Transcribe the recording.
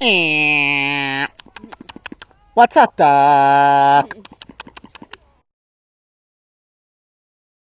Eh. What's up, dog?